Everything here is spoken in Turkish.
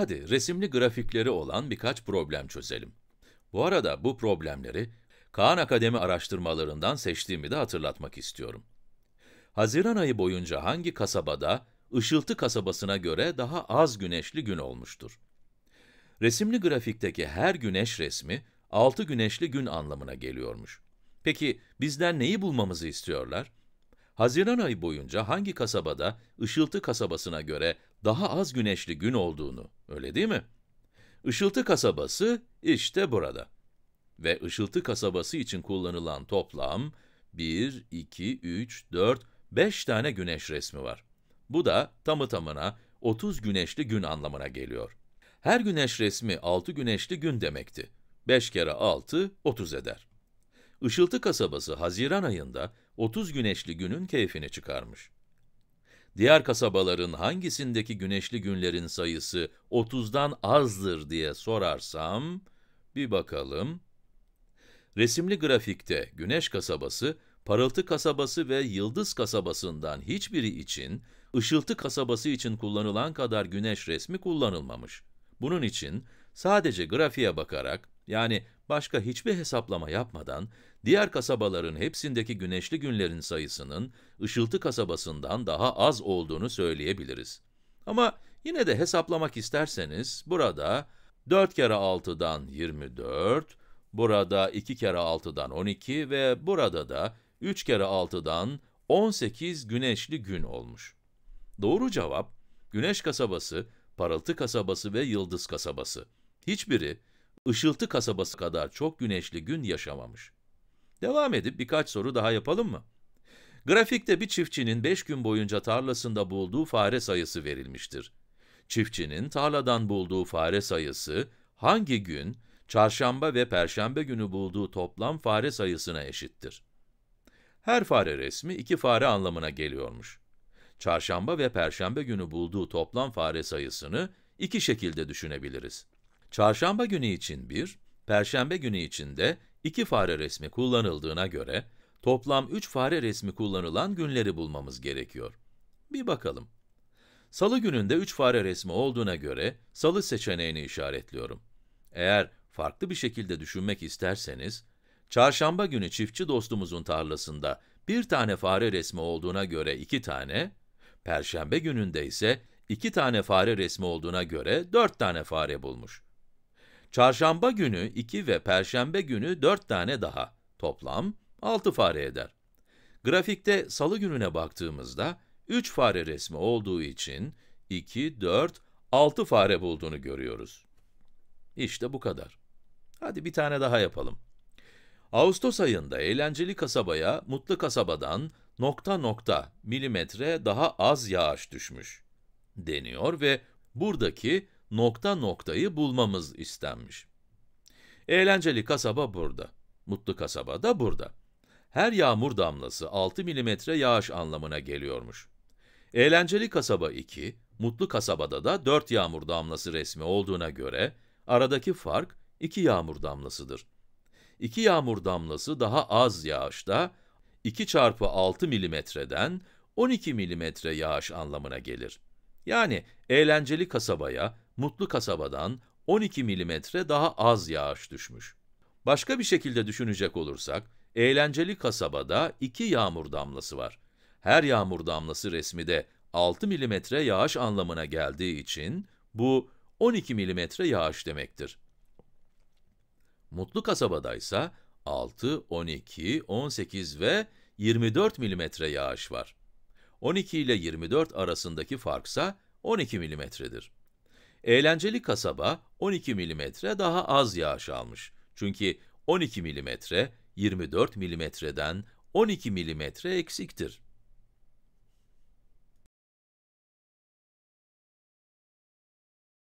Hadi resimli grafikleri olan birkaç problem çözelim. Bu arada bu problemleri Kaan Akademi araştırmalarından seçtiğimi de hatırlatmak istiyorum. Haziran ayı boyunca hangi kasabada Işıltı kasabasına göre daha az güneşli gün olmuştur? Resimli grafikteki her güneş resmi 6 güneşli gün anlamına geliyormuş. Peki bizden neyi bulmamızı istiyorlar? Haziran ayı boyunca hangi kasabada Işıltı kasabasına göre daha az güneşli gün olduğunu, öyle değil mi? Işıltı kasabası işte burada. Ve Işıltı kasabası için kullanılan toplam 1, 2, 3, 4, 5 tane güneş resmi var. Bu da tamı tamına 30 güneşli gün anlamına geliyor. Her güneş resmi 6 güneşli gün demekti. 5 kere 6, 30 eder. Işıltı kasabası Haziran ayında 30 güneşli günün keyfini çıkarmış. Diğer kasabaların hangisindeki güneşli günlerin sayısı 30'dan azdır diye sorarsam, bir bakalım. Resimli grafikte Güneş kasabası, Parıltı kasabası ve Yıldız kasabasından hiçbiri için, Işıltı kasabası için kullanılan kadar güneş resmi kullanılmamış. Bunun için sadece grafiğe bakarak, yani başka hiçbir hesaplama yapmadan, diğer kasabaların hepsindeki güneşli günlerin sayısının, Işıltı kasabasından daha az olduğunu söyleyebiliriz. Ama yine de hesaplamak isterseniz, burada 4 kere 6'dan 24, burada 2 kere 6'dan 12 ve burada da 3 kere 6'dan 18 güneşli gün olmuş. Doğru cevap, Güneş kasabası, Parıltı kasabası ve Yıldız kasabası. Hiçbiri, Işıltı kasabası kadar çok güneşli gün yaşamamış. Devam edip birkaç soru daha yapalım mı? Grafikte bir çiftçinin 5 gün boyunca tarlasında bulduğu fare sayısı verilmiştir. Çiftçinin tarladan bulduğu fare sayısı, hangi gün, çarşamba ve perşembe günü bulduğu toplam fare sayısına eşittir. Her fare resmi iki fare anlamına geliyormuş. Çarşamba ve perşembe günü bulduğu toplam fare sayısını iki şekilde düşünebiliriz. Çarşamba günü için bir, perşembe günü için de iki fare resmi kullanıldığına göre, toplam üç fare resmi kullanılan günleri bulmamız gerekiyor. Bir bakalım. Salı gününde üç fare resmi olduğuna göre, salı seçeneğini işaretliyorum. Eğer farklı bir şekilde düşünmek isterseniz, çarşamba günü çiftçi dostumuzun tarlasında bir tane fare resmi olduğuna göre iki tane, perşembe gününde ise iki tane fare resmi olduğuna göre dört tane fare bulmuş. Çarşamba günü 2 ve perşembe günü 4 tane daha. Toplam 6 fare eder. Grafikte salı gününe baktığımızda 3 fare resmi olduğu için 2, 4, 6 fare bulduğunu görüyoruz. İşte bu kadar. Hadi bir tane daha yapalım. Ağustos ayında eğlenceli kasabaya mutlu kasabadan nokta nokta milimetre daha az yağış düşmüş deniyor ve buradaki nokta noktayı bulmamız istenmiş. Eğlenceli kasaba burada. Mutlu kasaba da burada. Her yağmur damlası 6 milimetre yağış anlamına geliyormuş. Eğlenceli kasaba 2, mutlu kasabada da 4 yağmur damlası resmi olduğuna göre, aradaki fark 2 yağmur damlasıdır. 2 yağmur damlası daha az yağışta, 2 çarpı 6 milimetreden 12 milimetre yağış anlamına gelir. Yani eğlenceli kasabaya mutlu kasabadan 12 milimetre daha az yağış düşmüş. Başka bir şekilde düşünecek olursak, eğlenceli kasabada 2 yağmur damlası var. Her yağmur damlası resmide 6 milimetre yağış anlamına geldiği için, bu 12 milimetre yağış demektir. Mutlu kasabada ise 6, 12, 18 ve 24 milimetre yağış var. 12 ile 24 arasındaki farksa 12 milimetredir. Eğlenceli kasaba 12 milimetre daha az yağış almış. Çünkü 12 milimetre 24 milimetreden 12 milimetre eksiktir.